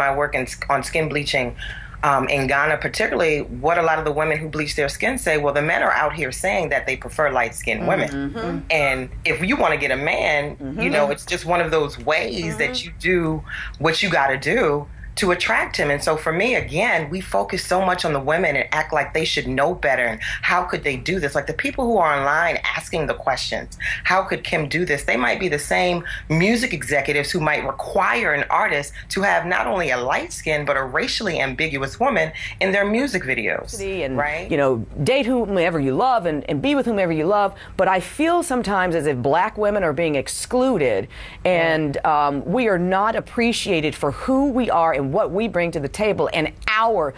my work in, on skin bleaching um, in Ghana, particularly what a lot of the women who bleach their skin say, well, the men are out here saying that they prefer light skinned women. Mm-hmm. And if you want to get a man, mm-hmm. you know, it's just one of those ways mm-hmm. that you do what you got to do to attract him. And so for me, again, we focus so much on the women and act like they should know better. And how could they do this? Like the people who are online asking the questions, how could Kim do this? They might be the same music executives who might require an artist to have not only a light skin, but a racially ambiguous woman in their music videos. And, right? You know, date whomever you love and, and be with whomever you love. But I feel sometimes as if black women are being excluded and um, we are not appreciated for who we are and what we bring to the table and our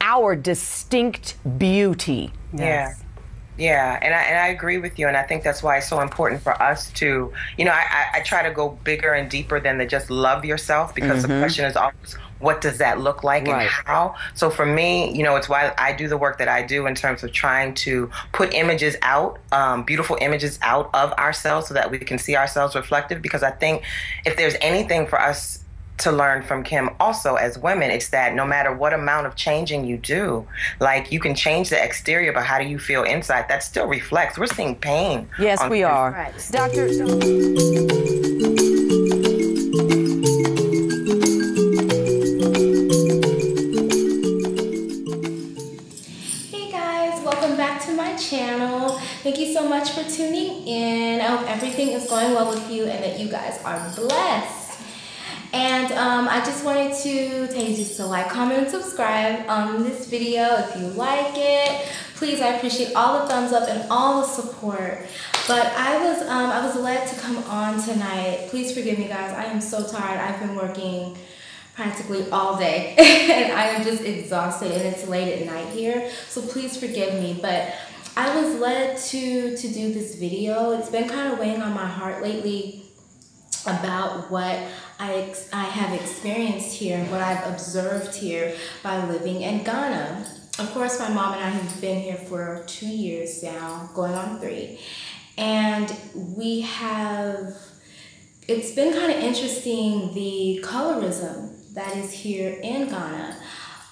our distinct beauty. Yes. Yeah. Yeah, and I, and I agree with you, and I think that's why it's so important for us to, you know, I, I, I try to go bigger and deeper than to just love yourself because mm-hmm. the question is always, what does that look like right. and how? So for me, you know, it's why I do the work that I do in terms of trying to put images out, um, beautiful images out of ourselves so that we can see ourselves reflective because I think if there's anything for us to learn from Kim. Also as women it's that no matter what amount of changing you do like you can change the exterior but how do you feel inside? That still reflects. We're seeing pain yes we are. right. doctor hey guys. Welcome back to my channel. Thank you so much for tuning in. I hope everything is going well with you and that you guys are blessed and um, I just wanted to tell you just to like, comment, and subscribe on this video if you like it. Please, I appreciate all the thumbs up and all the support. But I was um, I was led to come on tonight. Please forgive me, guys. I am so tired. I've been working practically all day and I am just exhausted and it's late at night here. So please forgive me. But I was led to to do this video. It's been kind of weighing on my heart lately about what I, I have experienced here what I've observed here by living in Ghana. Of course, my mom and I have been here for two years now, going on three. And we have, it's been kind of interesting the colorism that is here in Ghana.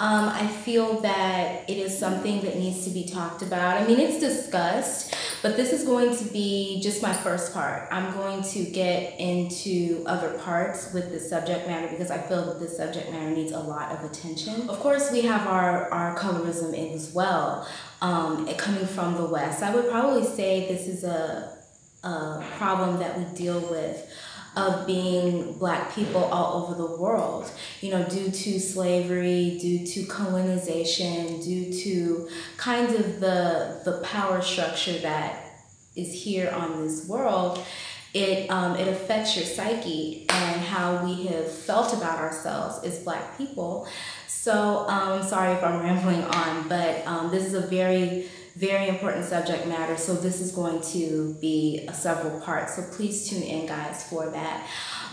Um, I feel that it is something that needs to be talked about. I mean, it's discussed, but this is going to be just my first part. I'm going to get into other parts with the subject matter because I feel that this subject matter needs a lot of attention. Of course, we have our, our colorism as well, um, coming from the West. I would probably say this is a, a problem that we deal with of being black people all over the world, you know, due to slavery, due to colonization, due to kind of the, the power structure that is here on this world, it, um, it affects your psyche and how we have felt about ourselves as black people. So, um, I'm sorry if I'm rambling on, but um, this is a very very important subject matter. So this is going to be several parts. So please tune in, guys, for that.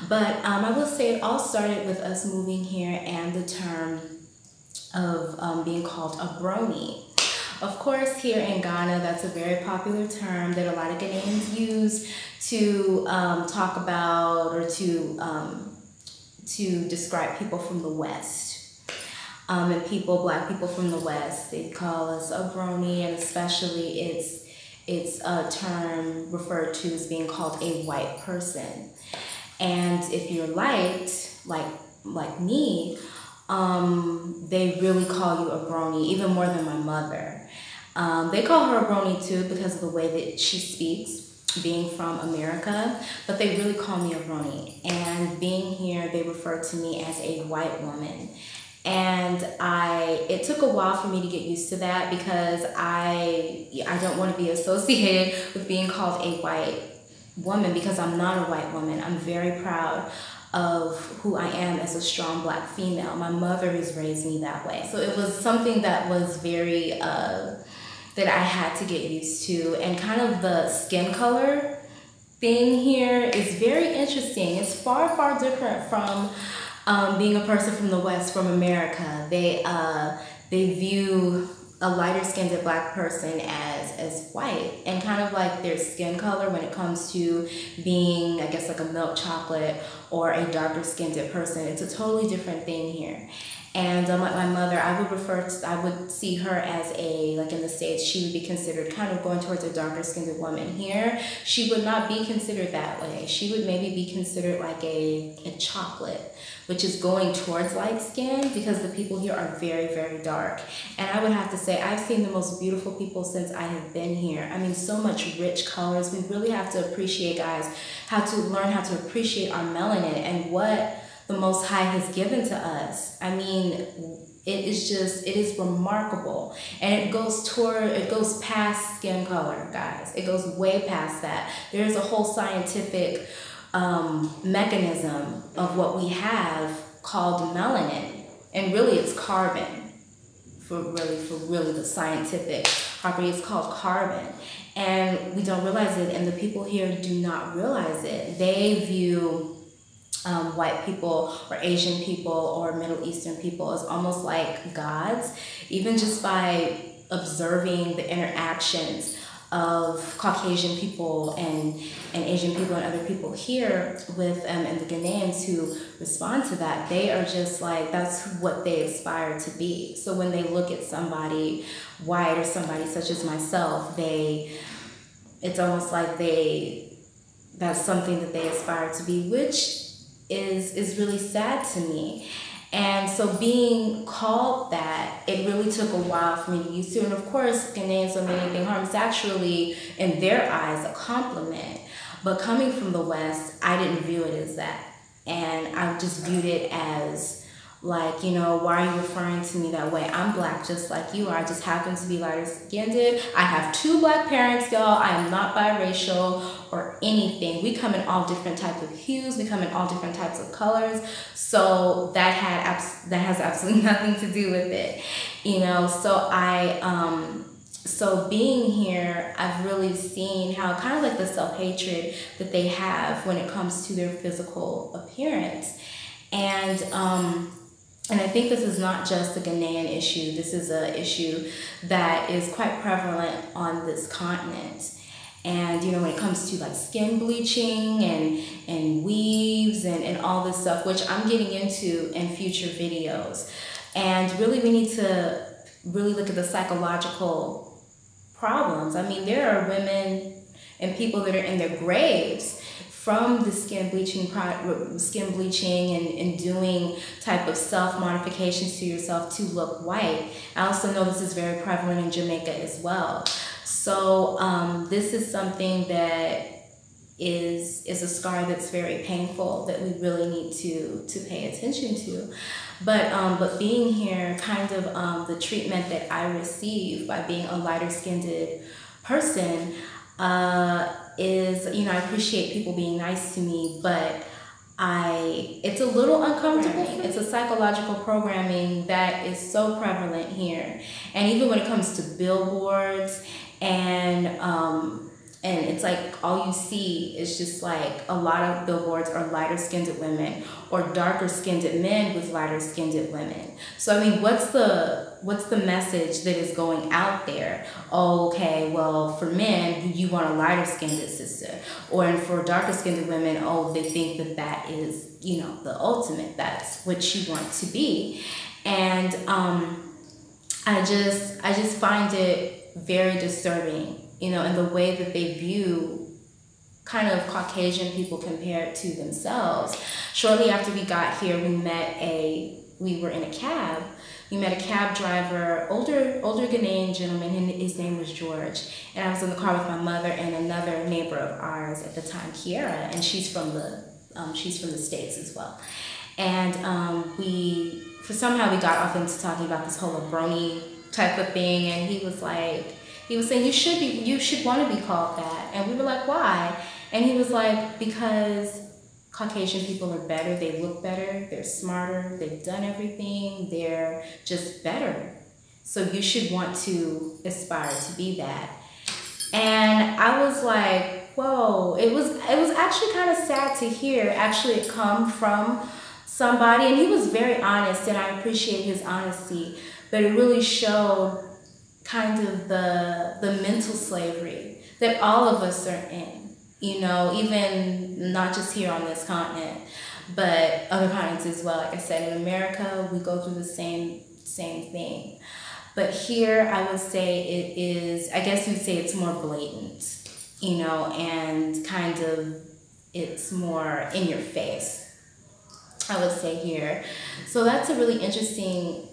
But um, I will say it all started with us moving here and the term of um, being called Oburoni. Of course, here in Ghana, that's a very popular term that a lot of Ghanaians use to um, talk about or to um, to describe people from the West um, and people, black people from the West, they call us Oburoni, and especially it's it's a term referred to as being called a white person. And if you're light, like like me, um, they really call you Oburoni, even more than my mother. Um, they call her Oburoni too because of the way that she speaks, being from America, but they really call me Oburoni. And being here, they refer to me as a white woman and I it took a while for me to get used to that because I I don't want to be associated with being called a white woman because I'm not a white woman. I'm very proud of who I am as a strong black female. My mother has raised me that way. So it was something that was very uh, that I had to get used to and kind of the skin color thing here is very interesting. It's far far different from um, being a person from the West, from America, they uh, they view a lighter skinned black person as as white and kind of like their skin color when it comes to being i guess like a milk chocolate or a darker skinned person. It's a totally different thing here and um, like my mother i would refer to i would see her as a like in the states she would be considered kind of going towards a darker skinned woman here she would not be considered that way she would maybe be considered like a, a chocolate which is going towards light skin because the people here are very, very dark. And I would have to say, I've seen the most beautiful people since I have been here. I mean, so much rich colors. We really have to appreciate, guys, how to learn how to appreciate our melanin and what the Most High has given to us. I mean, it is just it is remarkable and it goes toward it goes past skin color guys it goes way past that there's a whole scientific um, mechanism of what we have called melanin, and really it's carbon. For really, for really the scientific property, it's called carbon, and we don't realize it. And the people here do not realize it. They view um, white people or Asian people or Middle Eastern people as almost like gods, even just by observing the interactions of Caucasian people and, and Asian people and other people here with um, and the Ghanaians who respond to that, they are just like that's what they aspire to be. So when they look at somebody white or somebody such as myself, they it's almost like they that's something that they aspire to be, which is is really sad to me. And so being called that, it really took a while for me to use to. And of course, Ghanaians don't mean anything harm. It's actually, in their eyes, a compliment. But coming from the West, I didn't view it as that. And I just viewed it as like, you know, why are you referring to me that way? I'm black just like you are. I just happen to be lighter skinned. I have two black parents, y'all. I am not biracial or anything. We come in all different types of hues. We come in all different types of colors. So that had that has absolutely nothing to do with it. You know, so I um so being here, I've really seen how kind of like the self-hatred that they have when it comes to their physical appearance. And um and I think this is not just a Ghanaian issue. This is an issue that is quite prevalent on this continent. And you know, when it comes to like skin bleaching and and weaves and, and all this stuff, which I'm getting into in future videos. And really we need to really look at the psychological problems. I mean, there are women and people that are in their graves from the skin bleaching skin bleaching and, and doing type of self modifications to yourself to look white. I also know this is very prevalent in Jamaica as well. So um, this is something that is is a scar that's very painful that we really need to to pay attention to. But um, but being here, kind of um, the treatment that I receive by being a lighter skinned person. Uh, is, you know, I appreciate people being nice to me, but I it's a little uncomfortable. It's a psychological programming that is so prevalent here. And even when it comes to billboards and um, and it's like all you see is just like a lot of billboards are lighter skinned women or darker skinned men with lighter skinned women. So i mean what's the what's the message that is going out there? Oh, okay well for men you want a lighter skinned sister. Or and for darker skinned women oh they think that that is you know the ultimate. That's what you want to be. And um i just i just find it very disturbing you know, and the way that they view kind of Caucasian people compared to themselves. Shortly after we got here, we met a, we were in a cab. We met a cab driver, older older Ghanaian gentleman. His name was George, and I was in the car with my mother and another neighbor of ours at the time, Kiera, and she's from the um, she's from the states as well. And um, we, for somehow, we got off into talking about this whole Oburoni type of thing, and he was like, he was saying you should be you should want to be called that. And we were like why? And he was like because caucasian people are better they look better they're smarter they've done everything they're just better. So you should want to aspire to be that. And i was like whoa. It was it was actually kind of sad to hear actually it come from somebody. And he was very honest and i appreciate his honesty. But it really showed kind of the the mental slavery that all of us are in. You know, even not just here on this continent, but other continents as well. Like I said, in America, we go through the same same thing. But here, I would say it is. I guess you'd say it's more blatant. You know, and kind of it's more in your face. I would say here. So that's a really interesting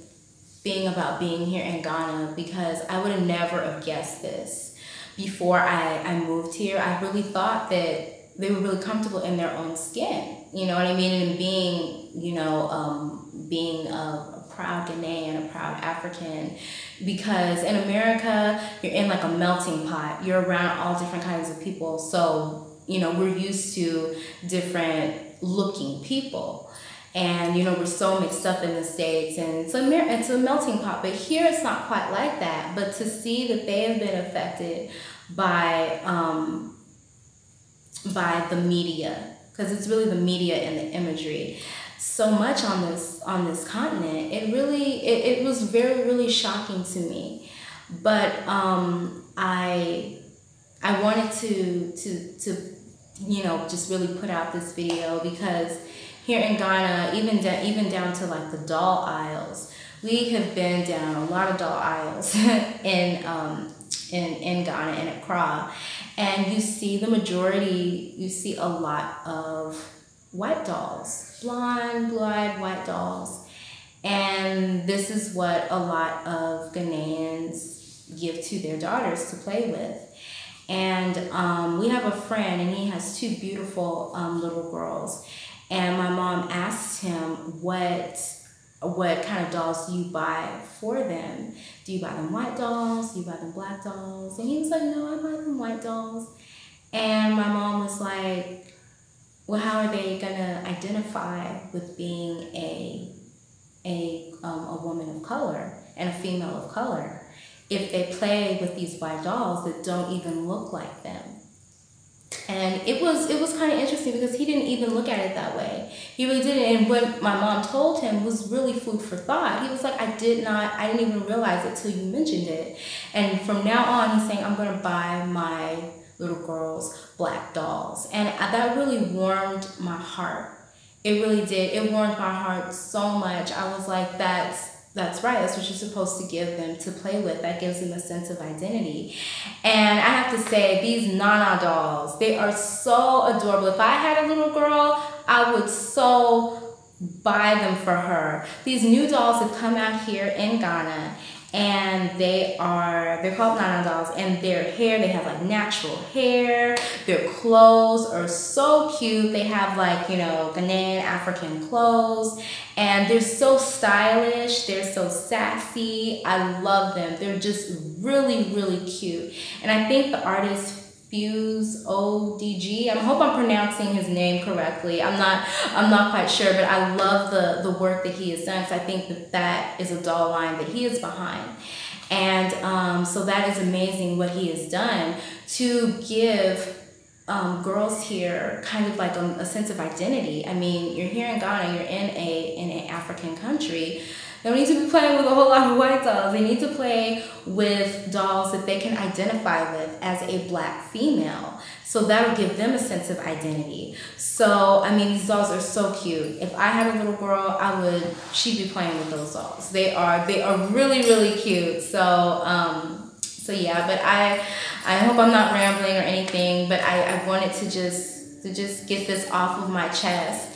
thing about being here in Ghana because I would have never have guessed this before I, I moved here. I really thought that they were really comfortable in their own skin. You know what I mean? And being, you know, um, being a, a proud Ghanaian, a proud African, because in America, you're in like a melting pot. You're around all different kinds of people. So, you know, we're used to different looking people and you know we're so mixed up in the states and it's a it's a melting pot but here it's not quite like that. But to see that they have been affected by um, by the media because it's really the media and the imagery so much on this on this continent it really it, it was very really shocking to me. But um, i i wanted to to to you know just really put out this video because here in Ghana, even da- even down to like the doll aisles, we have been down a lot of doll aisles in um, in in Ghana and Accra, and you see the majority. You see a lot of white dolls, blonde, blue-eyed white dolls, and this is what a lot of Ghanaians give to their daughters to play with. And um, we have a friend, and he has two beautiful um, little girls and my mom asked him what what kind of dolls do you buy for them? Do you buy them white dolls? Do you buy them black dolls? And he was like, No, I buy them white dolls. And my mom was like, Well, how are they gonna identify with being a a um, a woman of color and a female of color if they play with these white dolls that don't even look like them? And it was it was kind of interesting because he didn't even look at it that way. He really didn't and what my mom told him was really food for thought. He was like i did not i didn't even realize it till you mentioned it. And from now on he's saying i'm to buy my little girls black dolls. And that really warmed my heart. It really did. It warmed my heart so much. I was like that's that's right. That's what you're supposed to give them to play with. That gives them a sense of identity. And I have to say, these Nana dolls, they are so adorable. If I had a little girl, I would so buy them for her. These new dolls have come out here in Ghana and they are they're called Nana dolls and their hair they have like natural hair. Their clothes are so cute. They have like you know Ghanaian African clothes. And they're so stylish. They're so sassy. I love them. They're just really really cute. And I think the artist Fuse ODG. I hope I'm pronouncing his name correctly. I'm not I'm not quite sure, but I love the the work that he has done because I think that that is a doll line that he is behind. And um, so that is amazing what he has done to give um, girls here kind of like a, a sense of identity. I mean, you're here in Ghana, you're in a in an African country, they don't need to be playing with a whole lot of white dolls. They need to play with dolls that they can identify with as a black female. So that'll give them a sense of identity. So, I mean, these dolls are so cute. If I had a little girl, I would, she'd be playing with those dolls. They are, they are really, really cute. So, um, so yeah, but I, I hope I'm not rambling or anything, but I, I wanted to just, to just get this off of my chest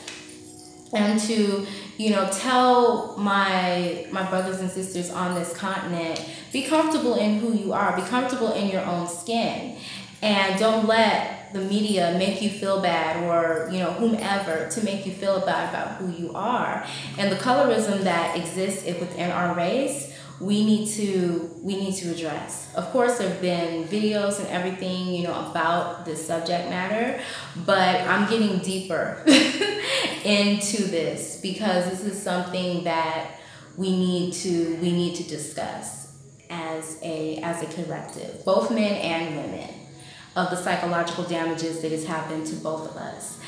and to you know tell my my brothers and sisters on this continent be comfortable in who you are be comfortable in your own skin. And don't let the media make you feel bad or you know whomever to make you feel bad about who you are. And the colorism that exists within our race we need to we need to address. Of course, there have been videos and everything you know about this subject matter, but I'm getting deeper into this because this is something that we need to we need to discuss as a as a collective, both men and women. Of the psychological damages that has happened to both of us.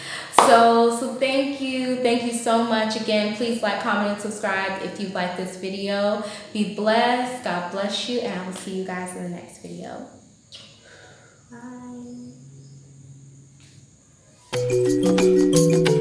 So, so thank you. Thank you so much. Again, please like, comment, and subscribe if you like this video. Be blessed. God bless you. And I will see you guys in the next video. Bye.